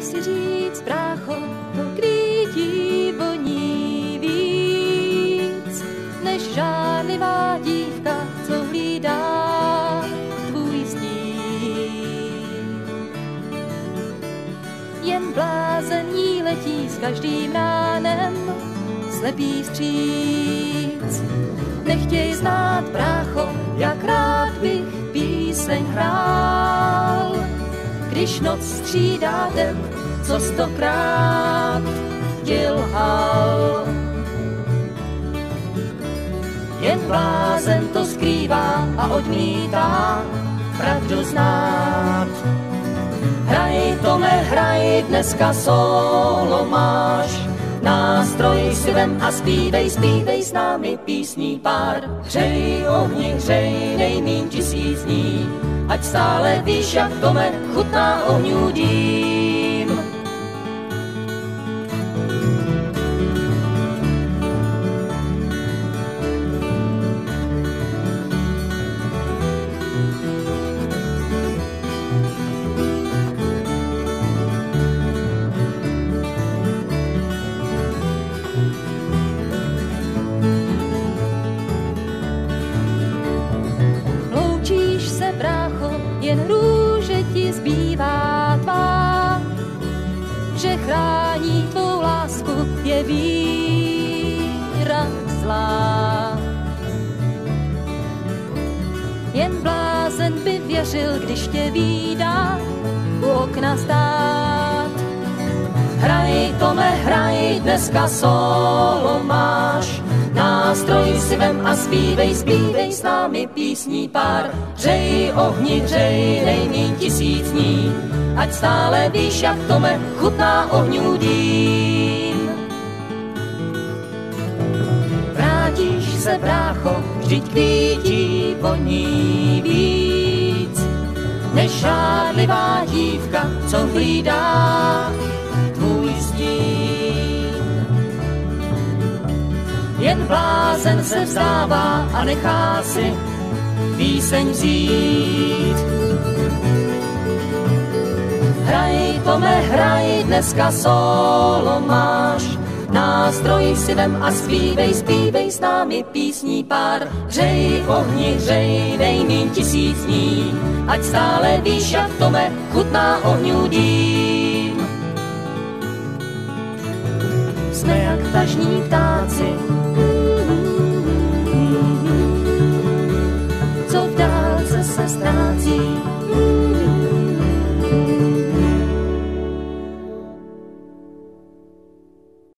Si říct, brácho, to kvítí voní víc, než žádlivá dívka, co hlídá tvůj stín. Jen blázen jí letí s každým ránem, slepý stříc. Nechtěj znát, když noc střídá den, co stokrát ti lhal. Jen blázen to skrývá a odmítá pravdu znát. Hraj, Tome, hraj, dneska solo máš, nástroj si vem a zpívej, zpívej s námi písní pár. Hřej ohni, hřej nejmín tisíc dní, ať stále víš, jak tome chutná ohňů dím. Že chrání tvou lásku je víra zlá. Jen blázen by věřil, když tě výdá u okna stát. Hraj, Tome, hraj, dneska solo máš, nástroj si vem a zpívej, zpívej s námi písní pár. Hřej ohni, hřej nejmín tisíc dní, ať stále víš, jak Tome chutná ohňů dým. Vrátíš se, brácho, vždyť kvítí voní víc, než žádlivá dívka, co hlídá tvůj stín. Jen blázen se vzdává a nechá si píseň vzít. Hraj, Tome, hraj, dneska solo máš, nástroj si vem a zpívej, zpívej s námi písní pár. Hřej ohni, hřej nejmín tisíc dní, ať stále víš, jak Tome chutná ohňů dým. Jsme jak tažní ptáci,